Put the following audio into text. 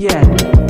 Yeah.